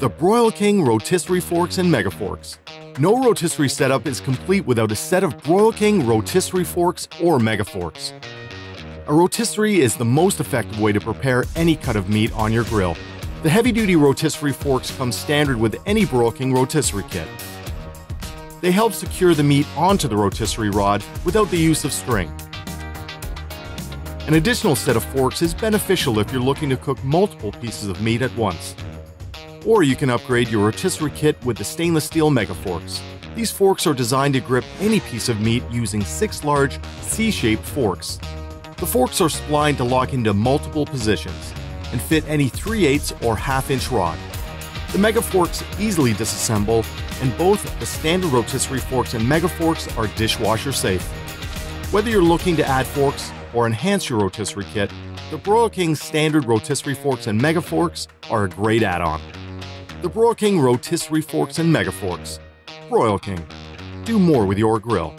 The Broil King Rotisserie Forks and Mega Forks. No rotisserie setup is complete without a set of Broil King rotisserie forks or Mega Forks. A rotisserie is the most effective way to prepare any cut of meat on your grill. The heavy-duty rotisserie forks come standard with any Broil King rotisserie kit. They help secure the meat onto the rotisserie rod without the use of string. An additional set of forks is beneficial if you're looking to cook multiple pieces of meat at once. Or you can upgrade your rotisserie kit with the stainless steel Mega Forks. These forks are designed to grip any piece of meat using six large C-shaped forks. The forks are splined to lock into multiple positions and fit any 3 8 or half inch rod. The Mega Forks easily disassemble, and both the standard rotisserie forks and Mega Forks are dishwasher safe. Whether you're looking to add forks or enhance your rotisserie kit, the Broil King standard rotisserie forks and Mega Forks are a great add on. The Broil King rotisserie forks and Mega Forks. Broil King. Do more with your grill.